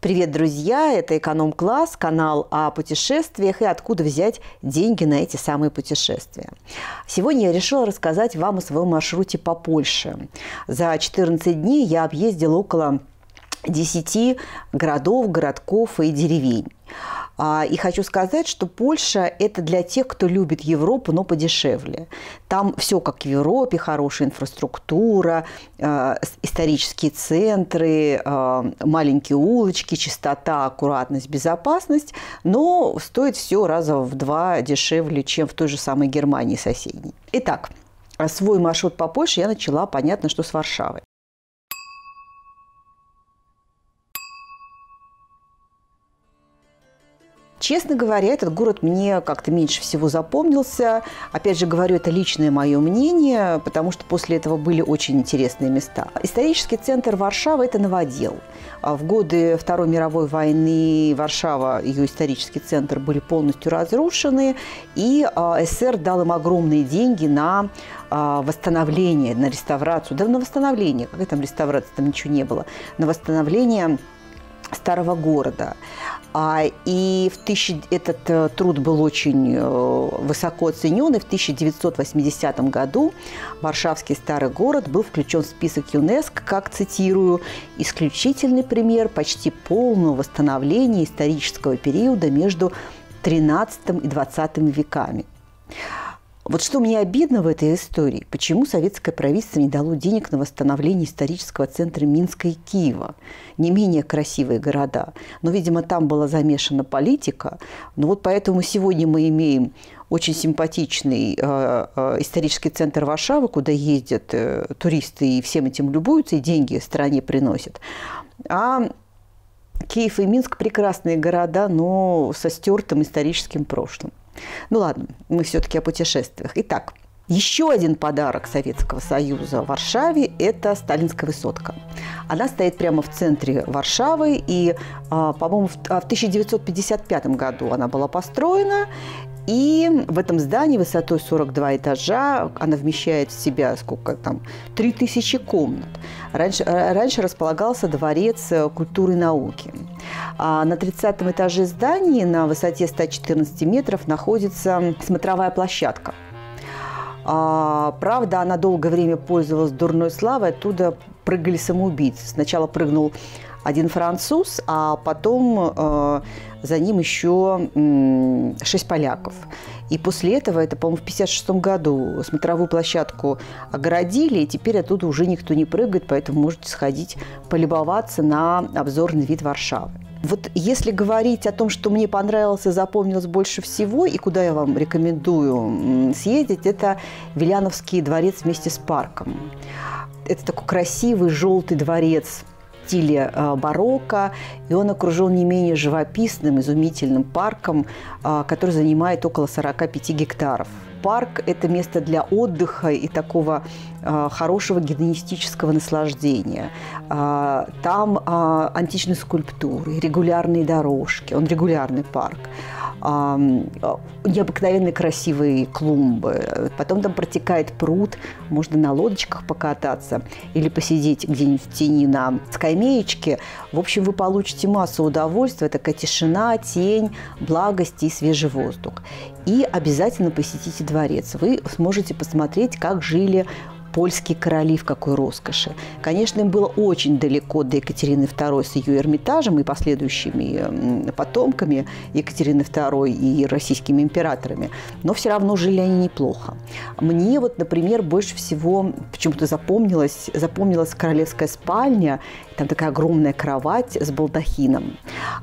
Привет, друзья! Это «Эконом-класс», канал о путешествиях и откуда взять деньги на эти самые путешествия. Сегодня я решила рассказать вам о своем маршруте по Польше. За 14 дней я объездила около 10 городов, городков и деревень. А, и хочу сказать, что Польша – это для тех, кто любит Европу, но подешевле. Там все как в Европе, хорошая инфраструктура, а, исторические центры, а, маленькие улочки, чистота, аккуратность, безопасность, но стоит все раза в два дешевле, чем в той же самой Германии соседней. Итак, свой маршрут по Польше я начала, понятно, что с Варшавы. Честно говоря, этот город мне как-то меньше всего запомнился. Опять же говорю, это личное мое мнение, потому что после этого были очень интересные места. Исторический центр Варшавы – это новодел. А в годы Второй мировой войны Варшава, ее исторический центр были полностью разрушены, и а, СССР дал им огромные деньги на а, восстановление, на реставрацию. Да на восстановление, какая там реставрация, там ничего не было. На восстановление старого города. А, и в тысячи, этот э, труд был очень э, высоко оценен, и в 1980 году Варшавский старый город был включен в список ЮНЕСКО, как, цитирую, «исключительный пример почти полного восстановления исторического периода между XIII и XX веками». Вот что мне обидно в этой истории, почему советское правительство не дало денег на восстановление исторического центра Минска и Киева, не менее красивые города. Но, видимо, там была замешана политика. Но вот поэтому сегодня мы имеем очень симпатичный э, э, исторический центр Варшавы, куда ездят э, туристы и всем этим любуются, и деньги стране приносят. А Киев и Минск – прекрасные города, но со стертым историческим прошлым. Ну ладно, мы все-таки о путешествиях. Итак, еще один подарок Советского Союза Варшаве – это Сталинская высотка. Она стоит прямо в центре Варшавы, и, а, по-моему, в 1955 году она была построена, и в этом здании высотой 42 этажа она вмещает в себя сколько там 3000 комнат. Раньше, раньше располагался дворец культуры и науки. А на 30 этаже здания на высоте 114 метров находится смотровая площадка. А, правда, она долгое время пользовалась дурной славой, оттуда прыгали самоубийцы. Сначала прыгнул один француз, а потом э, за ним еще э, шесть поляков. И после этого, это, по-моему, в 1956 году смотровую площадку огородили, и теперь оттуда уже никто не прыгает, поэтому можете сходить полюбоваться на обзорный вид Варшавы. Вот если говорить о том, что мне понравилось и запомнилось больше всего, и куда я вам рекомендую съездить, это Виляновский дворец вместе с парком. Это такой красивый желтый дворец стиле э, барокко, и он окружен не менее живописным, изумительным парком, э, который занимает около 45 гектаров парк – это место для отдыха и такого э, хорошего гедонистического наслаждения. Э, там э, античные скульптуры, регулярные дорожки, он регулярный парк необыкновенные красивые клумбы. Потом там протекает пруд, можно на лодочках покататься или посидеть где-нибудь в тени на скамеечке. В общем, вы получите массу удовольствия, такая тишина, тень, благость и свежий воздух. И обязательно посетите дворец. Вы сможете посмотреть, как жили польские короли в какой роскоши. Конечно, им было очень далеко до Екатерины II с ее Эрмитажем и последующими потомками Екатерины II и российскими императорами, но все равно жили они неплохо. Мне вот, например, больше всего почему-то запомнилась, запомнилась королевская спальня, там такая огромная кровать с балдахином,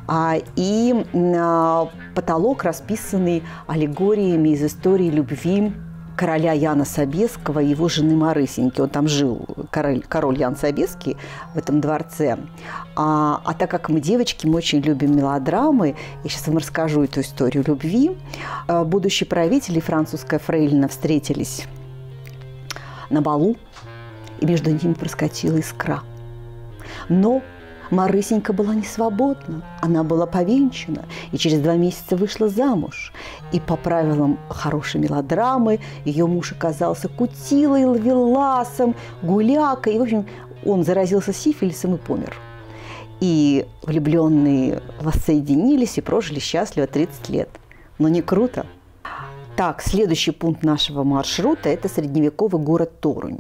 а, и а, потолок расписанный аллегориями из истории любви короля Яна Собеского и его жены Марысеньки. Он там жил, король, король Ян Собеский в этом дворце. А, а так как мы девочки, мы очень любим мелодрамы, я сейчас вам расскажу эту историю любви. А, будущие правители французская фрейлина встретились на балу, и между ними проскочила искра. Но Марысенька была не свободна, она была повенчана и через два месяца вышла замуж. И по правилам хорошей мелодрамы ее муж оказался кутилой, ловеласом, гулякой. И, в общем, он заразился сифилисом и помер. И влюбленные воссоединились и прожили счастливо 30 лет. Но не круто? Так, следующий пункт нашего маршрута – это средневековый город Торунь.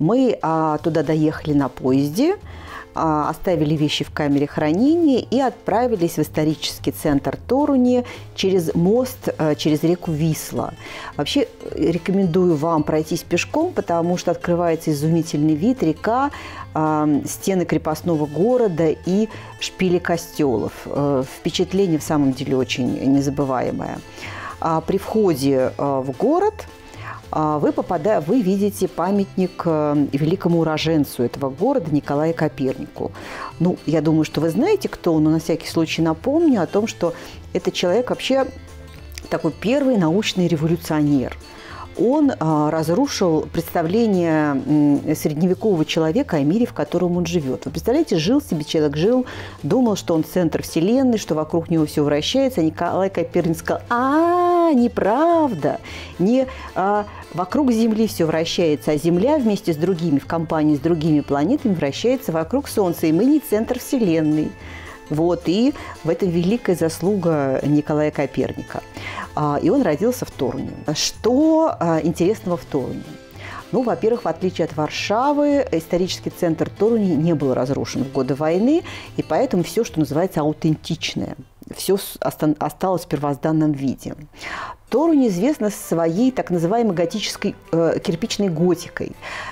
Мы а, туда доехали на поезде, а, оставили вещи в камере хранения и отправились в исторический центр Торуни через мост, а, через реку Висла. Вообще рекомендую вам пройтись пешком, потому что открывается изумительный вид, река, а, стены крепостного города и шпили костелов. Впечатление в самом деле очень незабываемое. При входе в город – а, вы, попадая, вы видите памятник э, великому уроженцу этого города Николаю Копернику. Ну, я думаю, что вы знаете, кто он, но на всякий случай напомню о том, что этот человек вообще такой первый научный революционер – он а, разрушил представление средневекового человека о мире, в котором он живет. Вы представляете, жил себе человек, жил, думал, что он центр Вселенной, что вокруг него все вращается. А Николай Коперник сказал, а, неправда, не а, вокруг Земли все вращается, а Земля вместе с другими, в компании с другими планетами вращается вокруг Солнца, и мы не центр Вселенной. Вот, и в этом великая заслуга Николая Коперника. А, и он родился в Торуне. Что а, интересного в Торуне? Ну, во-первых, в отличие от Варшавы, исторический центр Торуни не был разрушен в годы войны, и поэтому все, что называется, аутентичное – все осталось в первозданном виде. Тору неизвестна своей так называемой готической, э, кирпичной готикой.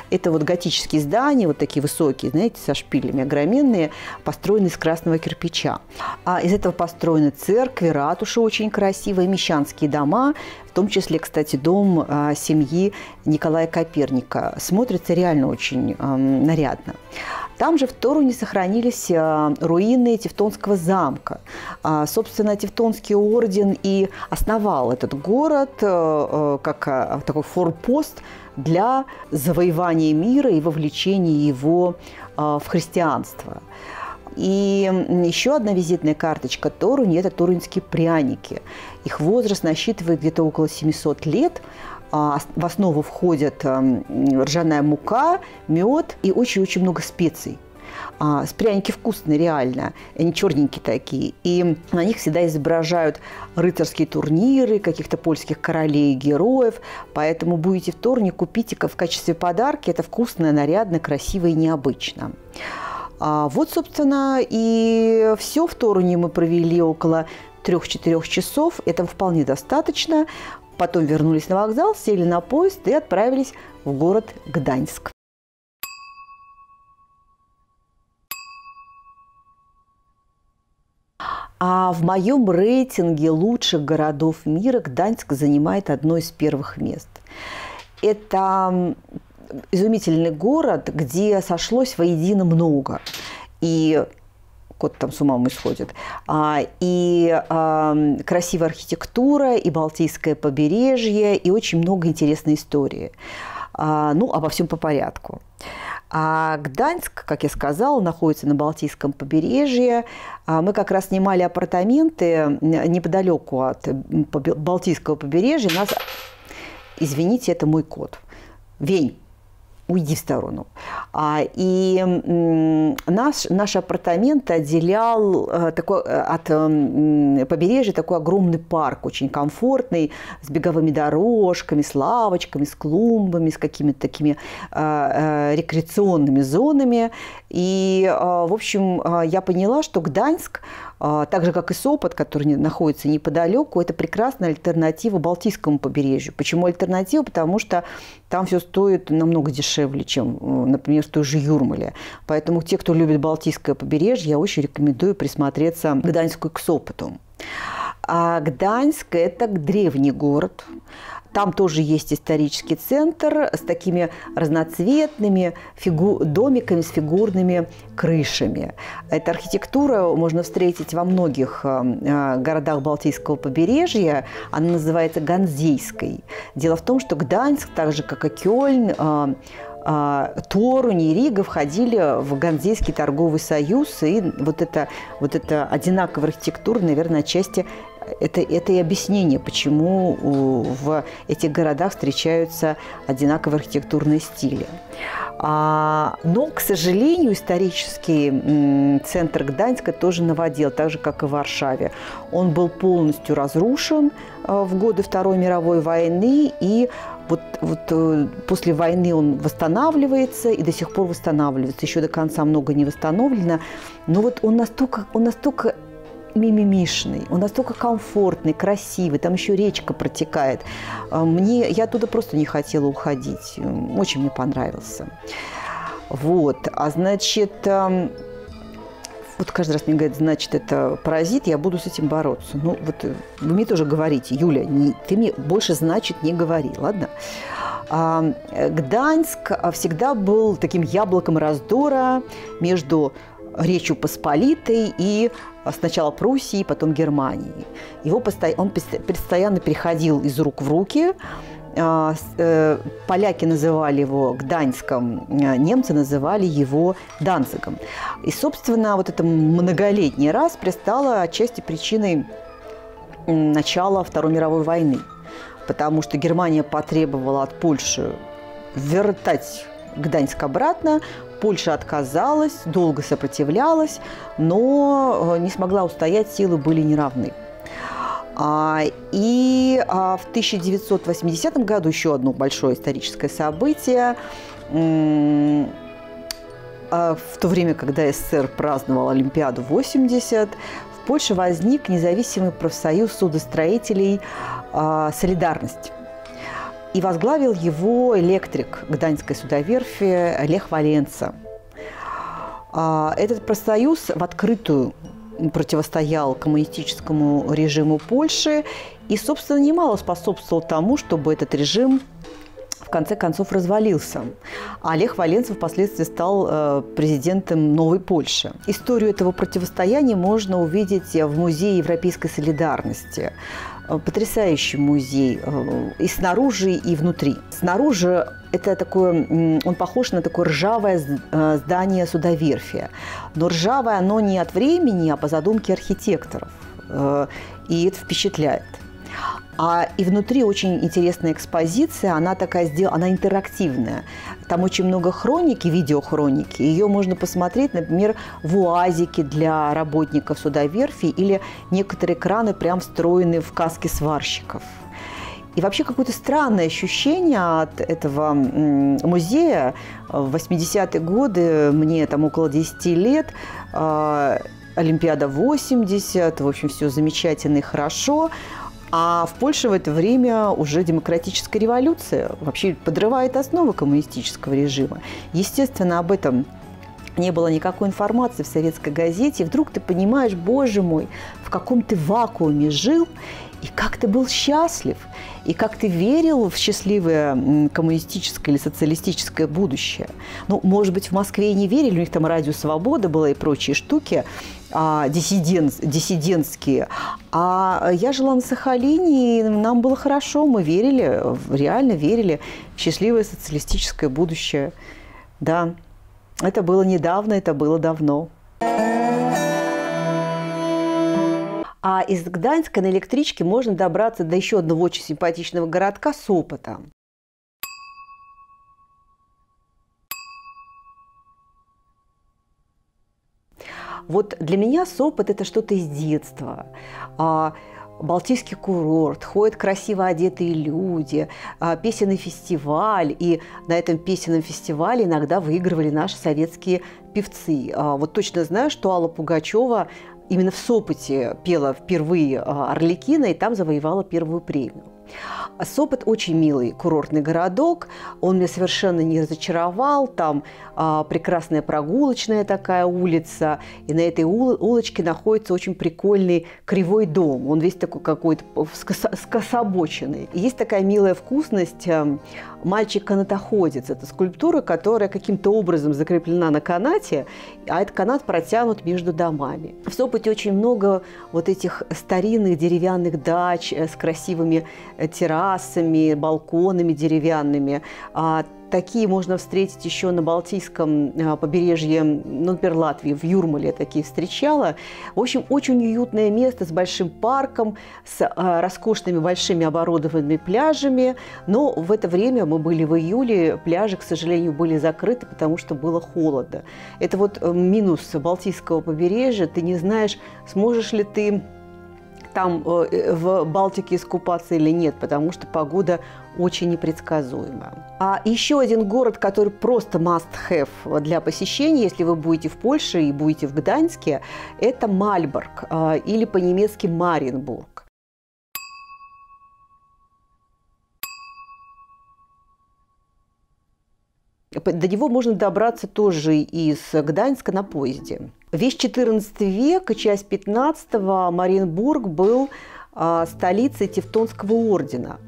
Это вот готические здания, вот такие высокие, знаете, со шпилями огроменные, построенные из красного кирпича. А из этого построены церкви, ратуши очень красивые, мещанские дома, в том числе, кстати, дом э, семьи Николая Коперника. Смотрится реально очень э, нарядно. Там же в Торуне сохранились э, руины Тевтонского замка. А, собственно, Тевтонский орден и основал этот город э, э, как такой форпост для завоевания мира и вовлечения его в христианство. И еще одна визитная карточка Торуни – это туринские пряники. Их возраст насчитывает где-то около 700 лет – а, в основу входят эм, ржаная мука, мед и очень-очень много специй. А, пряники вкусные, реально. Они черненькие такие. И на них всегда изображают рыцарские турниры, каких-то польских королей и героев. Поэтому будете в Торне, купите в качестве подарки. Это вкусно, нарядно, красиво и необычно. А вот, собственно, и все в Торуне мы провели около трех-четырех часов. Этого вполне достаточно. Потом вернулись на вокзал, сели на поезд и отправились в город Гданьск. А в моем рейтинге лучших городов мира Гданьск занимает одно из первых мест. Это изумительный город, где сошлось воедино много. И кот там с ума исходит. А, и а, красивая архитектура, и Балтийское побережье, и очень много интересной истории. А, ну, обо всем по порядку. А Гданьск, как я сказала, находится на Балтийском побережье. А мы как раз снимали апартаменты неподалеку от Балтийского побережья. Нас, извините, это мой кот. Вень уйди в сторону. А, и наш, наш апартамент отделял э, такой, э, от побережья такой огромный парк, очень комфортный, с беговыми дорожками, с лавочками, с клумбами, с какими-то такими э, рекреационными зонами. И, в общем, я поняла, что Гданьск так же, как и Сопот, который находится неподалеку, это прекрасная альтернатива Балтийскому побережью. Почему альтернатива? Потому что там все стоит намного дешевле, чем, э, например, в той же Юрмале. Поэтому те, кто любит Балтийское побережье, я очень рекомендую присмотреться к Гданьску и к Сопоту. А Гданьск – это древний город. Там тоже есть исторический центр с такими разноцветными фигу... домиками с фигурными крышами. Эта архитектура можно встретить во многих э, э, городах Балтийского побережья. Она называется Ганзейской. Дело в том, что Гданьск, так же как и Кёльн, э, Торунь и Рига входили в Ганзейский торговый союз, и вот это, вот это одинаковая архитектура, наверное, отчасти это, это и объяснение, почему в этих городах встречаются одинаковые архитектурные стили. А, но, к сожалению, исторический центр Гданьска тоже наводил, так же, как и в Варшаве. Он был полностью разрушен а, в годы Второй мировой войны, и вот, вот э, после войны он восстанавливается и до сих пор восстанавливается. Еще до конца много не восстановлено. Но вот он настолько, он настолько мимимишный, он настолько комфортный, красивый, там еще речка протекает. А, мне, я оттуда просто не хотела уходить, очень мне понравился. Вот, а значит, вот каждый раз мне говорят, значит, это паразит, я буду с этим бороться. Ну, вот вы мне тоже говорите, Юля, не, ты мне больше, значит, не говори, ладно? А, Гданьск всегда был таким яблоком раздора между Речью Посполитой и сначала Пруссии, потом Германии. Его посто... Он постоянно переходил из рук в руки. А, э, поляки называли его Гданьском, а, немцы называли его Данцигом. И, собственно, вот это многолетний раз стало отчасти причиной начала Второй мировой войны. Потому что Германия потребовала от Польши вертать Гданьск обратно, Польша отказалась, долго сопротивлялась, но э, не смогла устоять, силы были неравны. А, и а, в 1980 году еще одно большое историческое событие. А, в то время, когда СССР праздновал Олимпиаду 80, в Польше возник независимый профсоюз судостроителей «Солидарность». И возглавил его электрик Гданьской судоверфи Лех Валенца. А, этот профсоюз в открытую противостоял коммунистическому режиму Польши и, собственно, немало способствовал тому, чтобы этот режим в конце концов развалился. А Олег Валенцев впоследствии стал э, президентом Новой Польши. Историю этого противостояния можно увидеть в Музее европейской солидарности. Э, потрясающий музей э, и снаружи, и внутри. Снаружи это такое, он похож на такое ржавое э, здание судоверфия. Но ржавое оно не от времени, а по задумке архитекторов. И это впечатляет. А и внутри очень интересная экспозиция, она такая сделана, она интерактивная. Там очень много хроники, видеохроники. Ее можно посмотреть, например, в УАЗике для работников судоверфи или некоторые краны прям встроены в каски сварщиков. И вообще какое-то странное ощущение от этого музея. В 80-е годы, мне там около 10 лет, а, Олимпиада 80, в общем, все замечательно и хорошо. А в Польше в это время уже демократическая революция вообще подрывает основы коммунистического режима. Естественно, об этом не было никакой информации в советской газете. И вдруг ты понимаешь, боже мой, в каком ты вакууме жил, и как ты был счастлив, и как ты верил в счастливое коммунистическое или социалистическое будущее. Ну, может быть, в Москве и не верили, у них там радио «Свобода» было и прочие штуки, а, диссидент, диссидентские. А я жила на Сахалине, и нам было хорошо, мы верили, реально верили в счастливое социалистическое будущее. Да, это было недавно, это было давно. А из Гданьска на электричке можно добраться до еще одного очень симпатичного городка Сопота. Вот для меня Сопот – это что-то из детства. А, Балтийский курорт, ходят красиво одетые люди, а, песенный фестиваль. И на этом песенном фестивале иногда выигрывали наши советские певцы. А, вот точно знаю, что Алла Пугачева именно в Сопоте пела впервые Орликина и там завоевала первую премию. Сопот очень милый курортный городок, он меня совершенно не разочаровал, там а, прекрасная прогулочная такая улица, и на этой улочке находится очень прикольный кривой дом, он весь такой какой-то скособоченный. И есть такая милая вкусность эм, мальчик-канатоходец. Это скульптура, которая каким-то образом закреплена на канате, а этот канат протянут между домами. В Сопоте очень много вот этих старинных деревянных дач э, с красивыми э, террасами, балконами деревянными. Такие можно встретить еще на Балтийском а, побережье, ну, например, Латвии, в Юрмале я такие встречала. В общем, очень уютное место с большим парком, с а, роскошными большими оборудованными пляжами. Но в это время мы были в июле, пляжи, к сожалению, были закрыты, потому что было холодно. Это вот э, минус Балтийского побережья. Ты не знаешь, сможешь ли ты там э, в Балтике искупаться или нет, потому что погода очень непредсказуема. А еще один город, который просто must-have для посещения, если вы будете в Польше и будете в Гданьске, это Мальборг э, или по-немецки Маринбург. До него можно добраться тоже из Гданьска на поезде. Весь XIV век и часть XV Мариенбург был а, столицей Тевтонского ордена.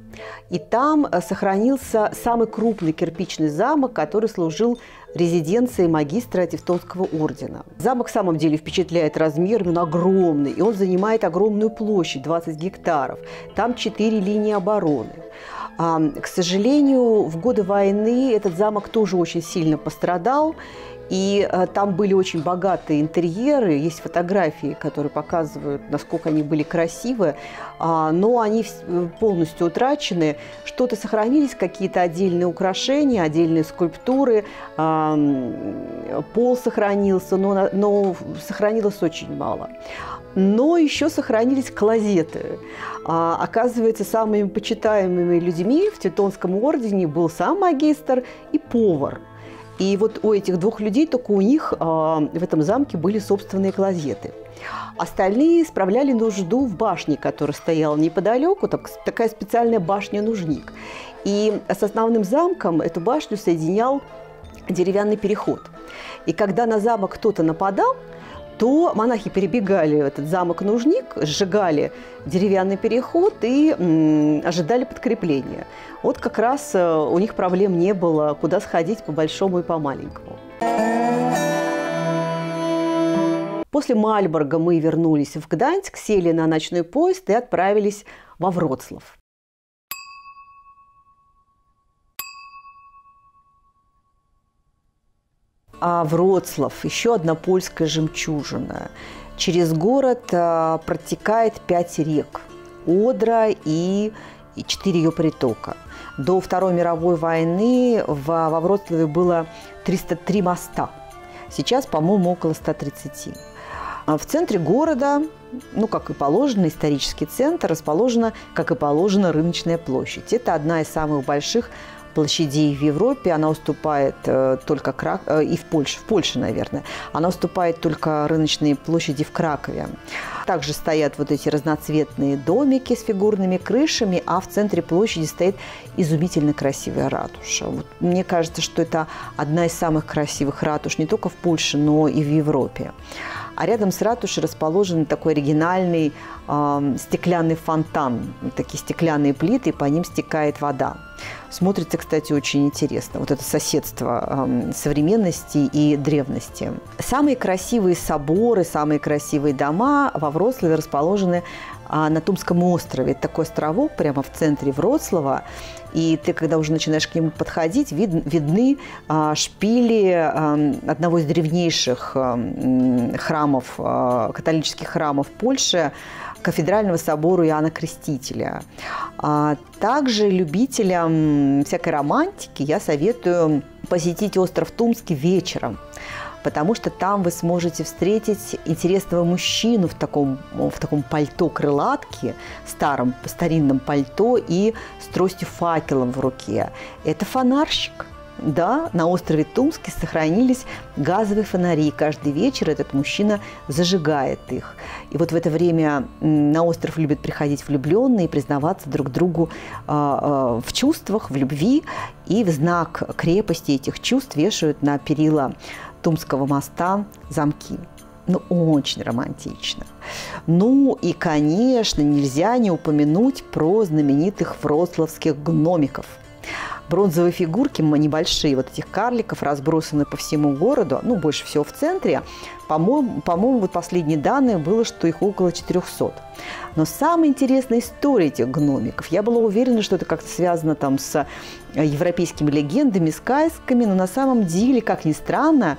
И там а, сохранился самый крупный кирпичный замок, который служил резиденцией магистра Тевтонского ордена. Замок в самом деле впечатляет размерами, он огромный, и он занимает огромную площадь, 20 гектаров. Там четыре линии обороны. К сожалению, в годы войны этот замок тоже очень сильно пострадал, и э, там были очень богатые интерьеры, есть фотографии, которые показывают, насколько они были красивы, а, но они э, полностью утрачены. Что-то сохранились, какие-то отдельные украшения, отдельные скульптуры, пол сохранился, но сохранилось очень мало. Но еще сохранились клозеты. А, оказывается, самыми почитаемыми людьми в Тевтонском ордене был сам магистр и повар – и вот у этих двух людей только у них а, в этом замке были собственные клозеты. Остальные справляли нужду в башне, которая стояла неподалеку, так, такая специальная башня-нужник. И с основным замком эту башню соединял деревянный переход. И когда на замок кто-то нападал, то монахи перебегали этот замок-нужник, сжигали деревянный переход и м, ожидали подкрепления. Вот как раз э, у них проблем не было, куда сходить по большому и по маленькому. После Мальборга мы вернулись в Гданьск, сели на ночной поезд и отправились во Вроцлав. А Вроцлав, еще одна польская жемчужина. Через город а, протекает пять рек – Одра и, четыре ее притока. До Второй мировой войны во Вроцлаве было 303 моста. Сейчас, по-моему, около 130. А в центре города, ну, как и положено, исторический центр, расположена, как и положено, рыночная площадь. Это одна из самых больших площадей в Европе, она уступает э, только Крак... э, и в Польше, в Польше, наверное, она уступает только рыночные площади в Кракове. Также стоят вот эти разноцветные домики с фигурными крышами, а в центре площади стоит изумительно красивая ратуша. Вот мне кажется, что это одна из самых красивых ратуш не только в Польше, но и в Европе. А рядом с ратушей расположен такой оригинальный э, стеклянный фонтан. Такие стеклянные плиты, и по ним стекает вода. Смотрится, кстати, очень интересно. Вот это соседство э, современности и древности. Самые красивые соборы, самые красивые дома во Вроцлаве расположены на Тумском острове. Это такой островок прямо в центре Вроцлава. И ты, когда уже начинаешь к нему подходить, вид, видны а, шпили а, одного из древнейших а, храмов, а, католических храмов Польши, кафедрального собора Иоанна Крестителя. А также любителям всякой романтики я советую посетить остров Тумский вечером потому что там вы сможете встретить интересного мужчину в таком, в таком пальто крылатки, старом старинном пальто и с тростью факелом в руке. Это фонарщик – да, на острове Тумске сохранились газовые фонари. Каждый вечер этот мужчина зажигает их. И вот в это время на остров любят приходить влюбленные и признаваться друг другу а, а, в чувствах, в любви. И в знак крепости этих чувств вешают на перила Тумского моста замки. Ну, очень романтично. Ну и, конечно, нельзя не упомянуть про знаменитых вроцлавских гномиков – бронзовые фигурки небольшие, вот этих карликов разбросаны по всему городу, ну, больше всего в центре. По-моему, по-моему, вот последние данные было, что их около 400. Но самая интересная история этих гномиков, я была уверена, что это как-то связано там с европейскими легендами, сказками, но на самом деле, как ни странно,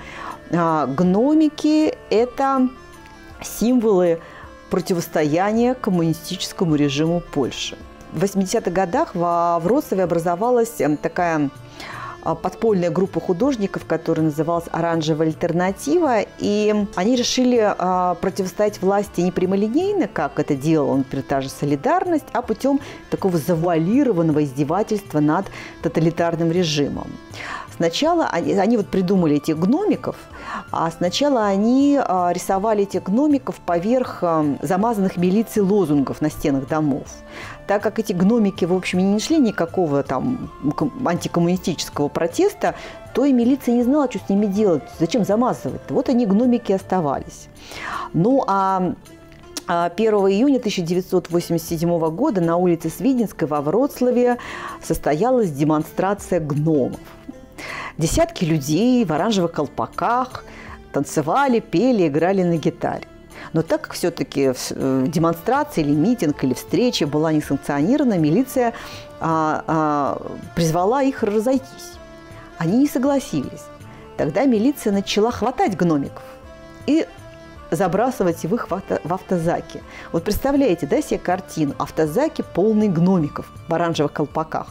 а, гномики – это символы противостояния коммунистическому режиму Польши. В 80-х годах во Вроцлаве образовалась эм, такая а, подпольная группа художников, которая называлась «Оранжевая альтернатива», и они решили а, противостоять власти не прямолинейно, как это делала, например, та же «Солидарность», а путем такого завуалированного издевательства над тоталитарным режимом. Сначала они, они вот придумали этих гномиков, а сначала они а, рисовали этих гномиков поверх а, замазанных милицией лозунгов на стенах домов. Так как эти гномики, в общем, не нашли никакого там антикоммунистического протеста, то и милиция не знала, что с ними делать, зачем замазывать. Вот они, гномики, оставались. Ну, а 1 а, июня 1987 года на улице Свидинской во Вроцлаве состоялась демонстрация гномов. Десятки людей в оранжевых колпаках танцевали, пели, играли на гитаре. Но так как все-таки э, демонстрация или митинг или встреча была не санкционирована, милиция а, а, призвала их разойтись. Они не согласились. Тогда милиция начала хватать гномиков и забрасывать в их в, авто, в автозаки. Вот представляете, да, себе картину. Автозаки полные гномиков в оранжевых колпаках.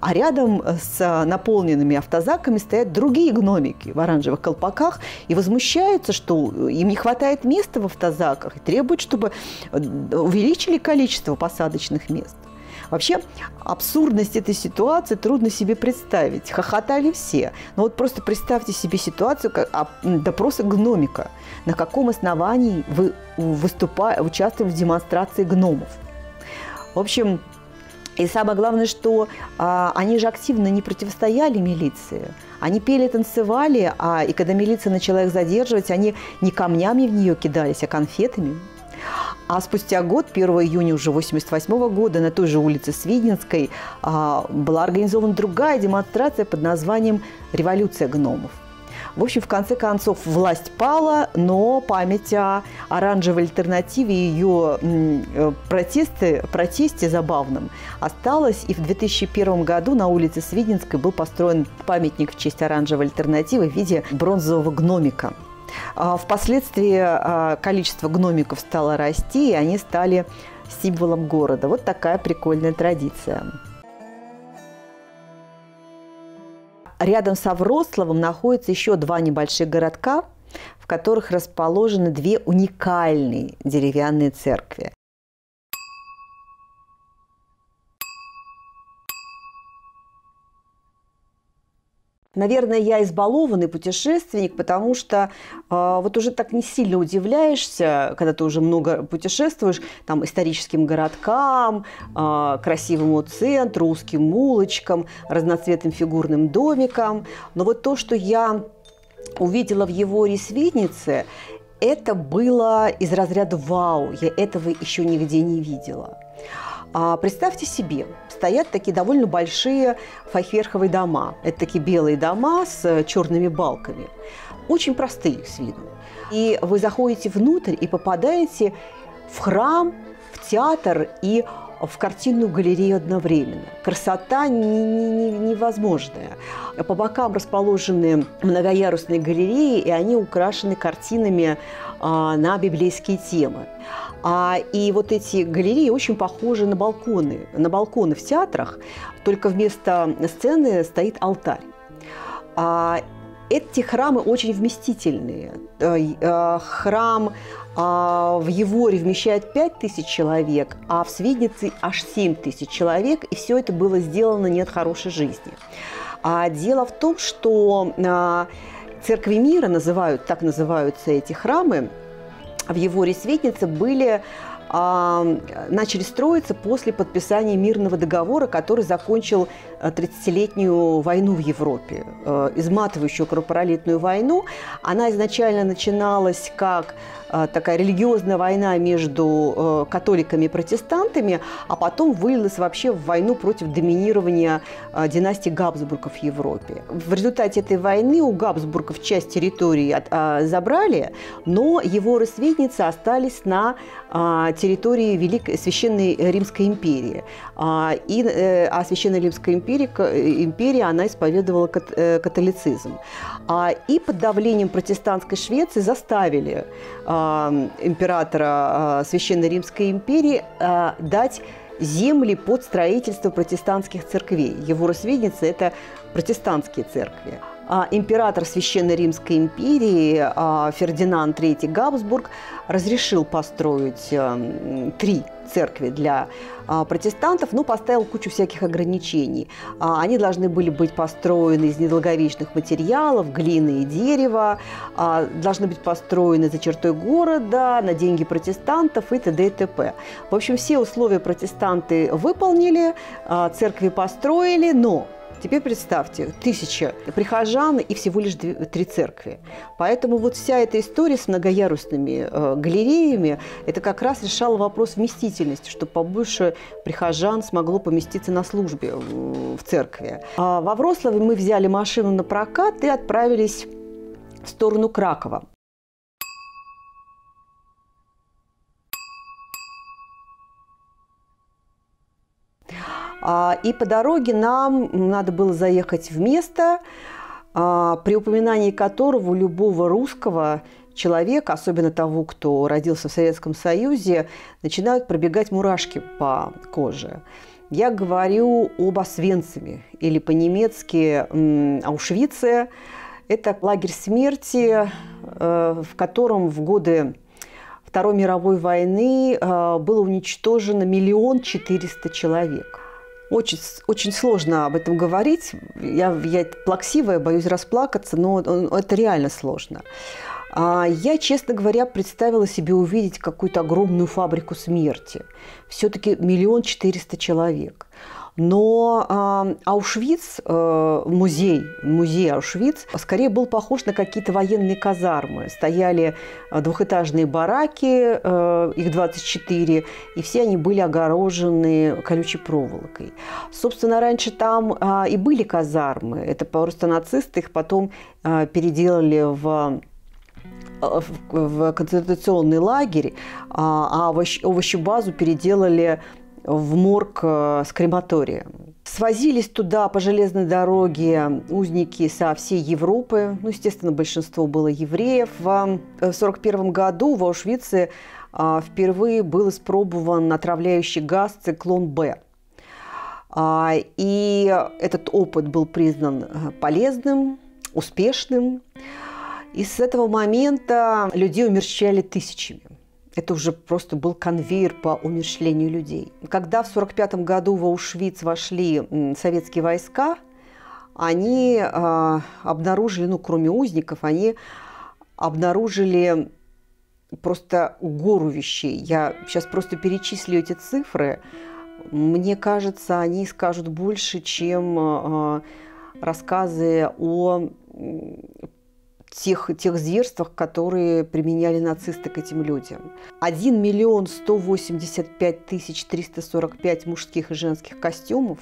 А рядом с наполненными автозаками стоят другие гномики в оранжевых колпаках и возмущаются, что им не хватает места в автозаках и требуют, чтобы увеличили количество посадочных мест. Вообще, абсурдность этой ситуации трудно себе представить. Хохотали все. Но вот просто представьте себе ситуацию а, допроса гномика. На каком основании вы выступа... участвуете в демонстрации гномов? В общем, и самое главное, что а, они же активно не противостояли милиции. Они пели, танцевали, а и когда милиция начала их задерживать, они не камнями в нее кидались, а конфетами. А спустя год, 1 июня уже 1988 года, на той же улице Свидинской а, была организована другая демонстрация под названием «Революция гномов». В общем, в конце концов, власть пала, но память о оранжевой альтернативе и ее э, протесты, протесте забавном осталась. И в 2001 году на улице Свидинской был построен памятник в честь оранжевой альтернативы в виде бронзового гномика. А впоследствии а, количество гномиков стало расти, и они стали символом города. Вот такая прикольная традиция. Рядом с Аврословым находятся еще два небольших городка, в которых расположены две уникальные деревянные церкви. Наверное, я избалованный путешественник, потому что э, вот уже так не сильно удивляешься, когда ты уже много путешествуешь, там, историческим городкам, э, красивому центру, узким улочкам, разноцветным фигурным домикам. Но вот то, что я увидела в его ресветнице, это было из разряда «Вау!» Я этого еще нигде не видела. А представьте себе, стоят такие довольно большие фахверховые дома. Это такие белые дома с черными балками. Очень простые с виду. И вы заходите внутрь и попадаете в храм, в театр и в картинную галерею одновременно. Красота невозможная. По бокам расположены многоярусные галереи, и они украшены картинами а, на библейские темы. А, и вот эти галереи очень похожи на балконы. На балконы в театрах, только вместо сцены стоит алтарь. А, эти храмы очень вместительные. Э, э, храм а, в Еворе вмещает 5 тысяч человек, а в Свиднице аж 7 тысяч человек, и все это было сделано не от хорошей жизни. А дело в том, что а, церкви мира называют, так называются эти храмы, в Еворе Светнице были начали строиться после подписания мирного договора, который закончил 30-летнюю войну в Европе, изматывающую кровопролитную войну. Она изначально начиналась как Э, такая религиозная война между э, католиками и протестантами, а потом вылилась вообще в войну против доминирования э, династии Габсбургов в Европе. В результате этой войны у Габсбургов часть территории а, забрали, но его рассветницы остались на а, территории Великой Священной Римской империи. А, и, а Священная Римская империя, империя она исповедовала католицизм. И под давлением протестантской Швеции заставили императора Священной Римской империи дать земли под строительство протестантских церквей. Его рассветницы – это протестантские церкви. А император Священной Римской империи а, Фердинанд III Габсбург разрешил построить э, три церкви для а, протестантов, но поставил кучу всяких ограничений. Они должны были быть построены из недолговечных материалов, глины и дерева, должны быть построены за чертой города, на деньги протестантов и т.д. и т.п. В общем, все условия протестанты выполнили, церкви построили, но Теперь представьте, тысяча прихожан и всего лишь три церкви. Поэтому вот вся эта история с многоярусными э, галереями, это как раз решало вопрос вместительности, чтобы побольше прихожан смогло поместиться на службе в, в церкви. А во Вроцлаве мы взяли машину на прокат и отправились в сторону Кракова. И по дороге нам надо было заехать в место, а, при упоминании которого любого русского человека, особенно того, кто родился в Советском Союзе, начинают пробегать мурашки по коже. Я говорю об Освенциме, или по-немецки Аушвице. Это лагерь смерти, э, в котором в годы Второй мировой войны э, было уничтожено миллион четыреста человек. Очень, очень сложно об этом говорить. Я, я плаксивая, боюсь расплакаться, но это реально сложно. А я, честно говоря, представила себе увидеть какую-то огромную фабрику смерти. Все-таки миллион четыреста человек. Но э, Аушвиц, э, музей, музей Аушвиц, скорее был похож на какие-то военные казармы. Стояли э, двухэтажные бараки, э, их 24, и все они были огорожены колючей проволокой. Собственно, раньше там э, и были казармы. Это просто нацисты их потом э, переделали в в концентрационный лагерь, а овощебазу переделали в морг э, с крематорием. Свозились туда по железной дороге узники со всей Европы. Ну, естественно, большинство было евреев. В 1941 э, году в Аушвице а, впервые был испробован отравляющий газ «Циклон Б». А, и этот опыт был признан э, полезным, успешным. И с этого момента людей умерщвляли тысячами. Это уже просто был конвейер по умершлению людей. Когда в 1945 году в Аушвиц вошли советские войска, они э, обнаружили, ну, кроме узников, они обнаружили просто гору вещей. Я сейчас просто перечислю эти цифры. Мне кажется, они скажут больше, чем э, рассказы о тех, тех зверствах, которые применяли нацисты к этим людям. 1 миллион 185 тысяч 345 мужских и женских костюмов,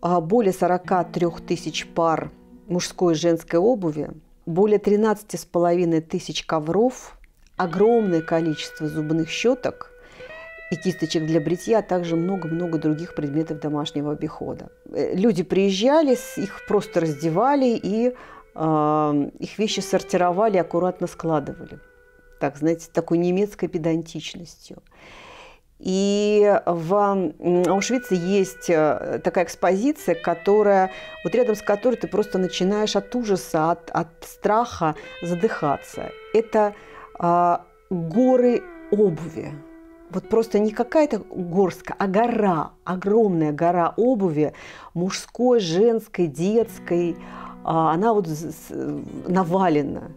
а более 43 тысяч пар мужской и женской обуви, более 13,5 тысяч ковров, огромное количество зубных щеток и кисточек для бритья, а также много-много других предметов домашнего обихода. Э, люди приезжали, их просто раздевали и их вещи сортировали, аккуратно складывали. Так, знаете, такой немецкой педантичностью. И в Аушвице есть э, такая экспозиция, которая, вот рядом с которой ты просто начинаешь от ужаса, от, от страха задыхаться. Это а, горы обуви. Вот просто не какая-то горстка, а гора, огромная гора обуви, мужской, женской, детской, а она вот навалена.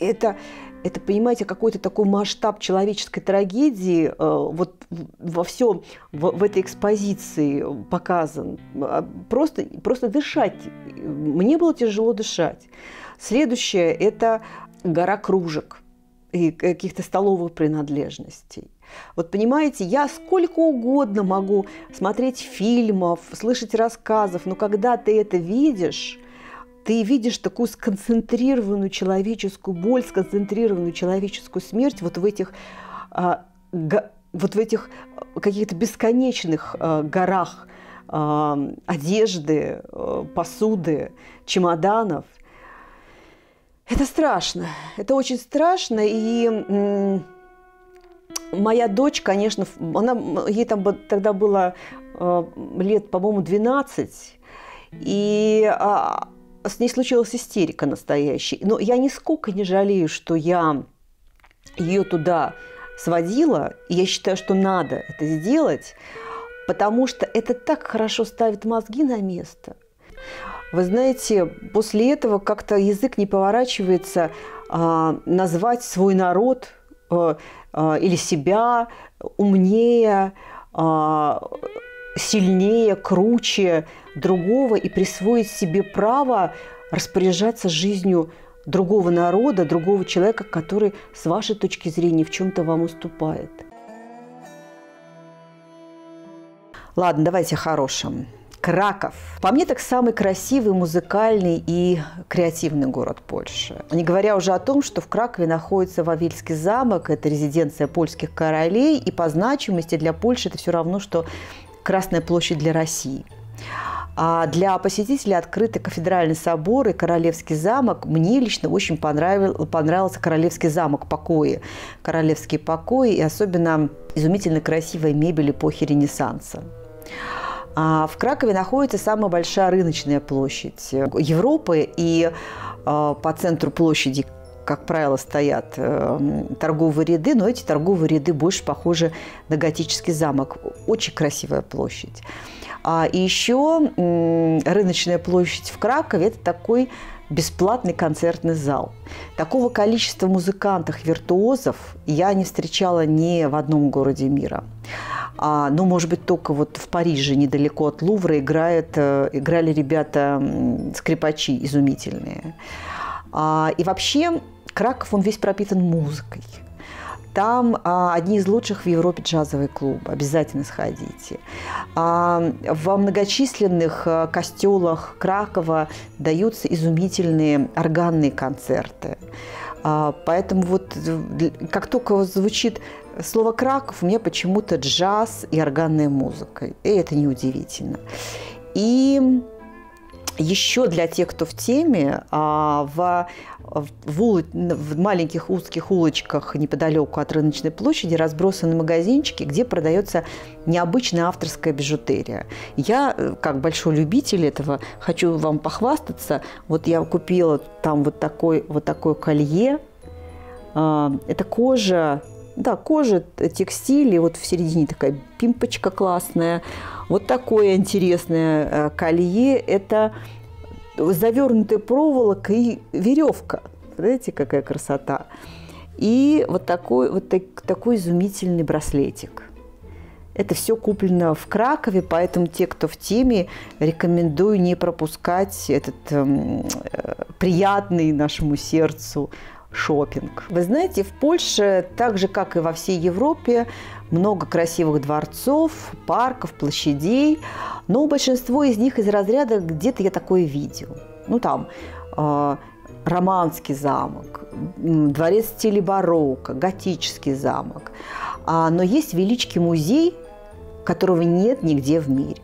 это, это, понимаете, какой-то такой масштаб человеческой трагедии э, вот во всем, в, в этой экспозиции показан. А, просто, просто дышать. Мне было тяжело дышать. Следующее – это гора кружек и каких-то столовых принадлежностей. Вот понимаете, я сколько угодно могу смотреть фильмов, слышать рассказов, но когда ты это видишь, ты видишь такую сконцентрированную человеческую боль, сконцентрированную человеческую смерть вот в этих, а, вот в этих каких-то бесконечных а, горах а, одежды, посуды, чемоданов. Это страшно, это очень страшно, и моя дочь, конечно, она, ей там тогда было э, лет, по-моему, 12, и а, с ней случилась истерика настоящая. Но я нисколько не жалею, что я ее туда сводила, я считаю, что надо это сделать, потому что это так хорошо ставит мозги на место. Вы знаете, после этого как-то язык не поворачивается а, назвать свой народ а, а, или себя умнее, а, сильнее, круче другого и присвоить себе право распоряжаться жизнью другого народа, другого человека, который с вашей точки зрения в чем-то вам уступает. Ладно, давайте о хорошем. Краков. По мне, так самый красивый, музыкальный и креативный город Польши. Не говоря уже о том, что в Кракове находится Вавильский замок, это резиденция польских королей, и по значимости для Польши это все равно, что Красная площадь для России. А для посетителей открыты кафедральный собор и Королевский замок. Мне лично очень понравил, понравился Королевский замок покои. Королевские покои и особенно изумительно красивая мебель эпохи Ренессанса. А в Кракове находится самая большая рыночная площадь Европы, и а, по центру площади как правило, стоят э, торговые ряды, но эти торговые ряды больше похожи на готический замок. Очень красивая площадь. А, еще рыночная площадь в Кракове – это такой бесплатный концертный зал. Такого количества музыкантов, виртуозов я не встречала ни в одном городе мира. А, ну, может быть, только вот в Париже, недалеко от Лувра, играет, э, играли ребята скрипачи изумительные. А, и вообще Краков, он весь пропитан музыкой. Там а, одни из лучших в Европе джазовый клуб. Обязательно сходите. А, во многочисленных а, костелах Кракова даются изумительные органные концерты. А, поэтому вот как только звучит слово «Краков», у меня почему-то джаз и органная музыка. И это неудивительно. И еще для тех, кто в теме, а, в, в, улы, в маленьких узких улочках неподалеку от рыночной площади разбросаны магазинчики, где продается необычная авторская бижутерия. Я, э, как большой любитель этого, хочу вам похвастаться. Вот я купила там вот такой, вот такое колье. А, это кожа да, кожа, текстиль, и вот в середине такая пимпочка классная. Вот такое интересное э, колье – это завернутая проволока и веревка. Смотрите, какая красота. И вот такой, вот так, такой изумительный браслетик. Это все куплено в Кракове, поэтому те, кто в теме, рекомендую не пропускать этот э, приятный нашему сердцу шопинг. Вы знаете, в Польше, так же как и во всей Европе, много красивых дворцов, парков, площадей, но большинство из них из разряда где-то я такое видел. Ну там э, Романский замок, дворец в стиле барокко, готический замок. А, но есть Величкий музей, которого нет нигде в мире.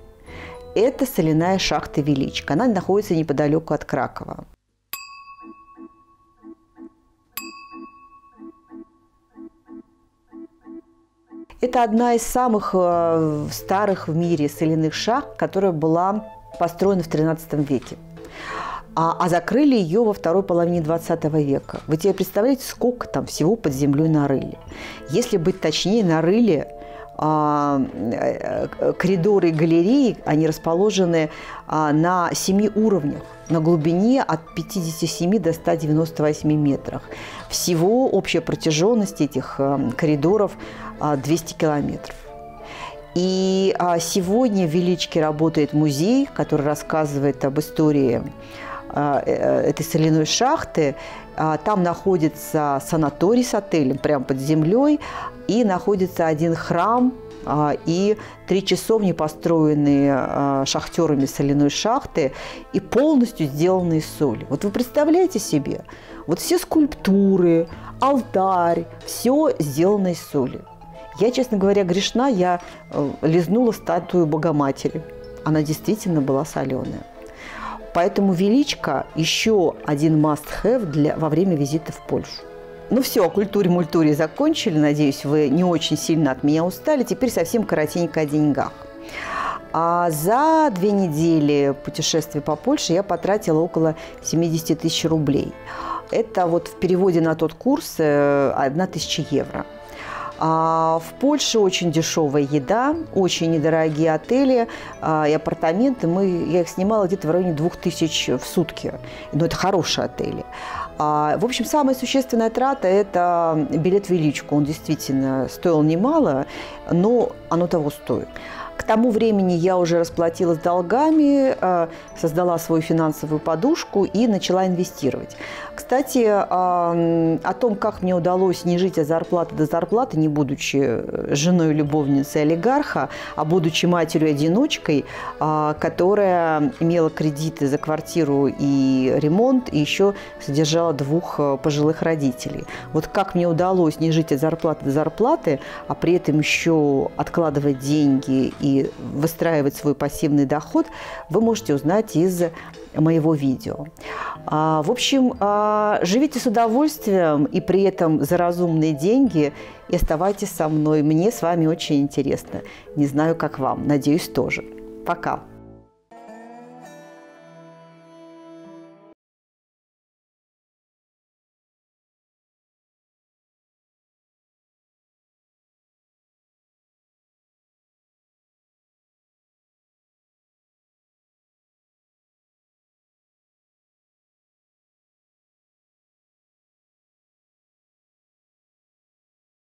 Это соляная шахта Величка. Она находится неподалеку от Кракова. Это одна из самых э, старых в мире соляных шахт, которая была построена в XIII веке. А, а закрыли ее во второй половине 20 века. Вы себе представляете, сколько там всего под землей нарыли? Если быть точнее, нарыли а, э, коридоры галереи, они расположены а, на семи уровнях, на глубине от 57 до 198 метрах. Всего общая протяженность этих э, коридоров 200 километров. И сегодня в Величке работает музей, который рассказывает об истории этой соляной шахты. Там находится санаторий с отелем прямо под землей, и находится один храм а, и три часовни, построенные а, шахтерами соляной шахты и полностью сделанные из соли. Вот вы представляете себе, вот все скульптуры, алтарь, все сделано из соли. Я, честно говоря, грешна, я э, лизнула статую Богоматери. Она действительно была соленая. Поэтому величка еще один must-have для, во время визита в Польшу. Ну все, о культуре-мультуре закончили. Надеюсь, вы не очень сильно от меня устали. Теперь совсем коротенько о деньгах. А за две недели путешествия по Польше я потратила около 70 тысяч рублей. Это вот в переводе на тот курс 1 э, тысяча евро. А в Польше очень дешевая еда, очень недорогие отели а, и апартаменты. Мы, я их снимала где-то в районе 2000 в сутки. Но это хорошие отели. А, в общем, самая существенная трата – это билет в величку. Он действительно стоил немало, но оно того стоит. К тому времени я уже расплатилась долгами, а, создала свою финансовую подушку и начала инвестировать. Кстати, о том, как мне удалось не жить от зарплаты до зарплаты, не будучи женой любовницей олигарха, а будучи матерью-одиночкой, которая имела кредиты за квартиру и ремонт, и еще содержала двух э, пожилых родителей. Вот как мне удалось не жить от зарплаты до зарплаты, а при этом еще откладывать деньги и выстраивать свой пассивный доход, вы можете узнать из моего видео. А, в общем, а, живите с удовольствием и при этом за разумные деньги и оставайтесь со мной. Мне с вами очень интересно. Не знаю, как вам. Надеюсь, тоже. Пока.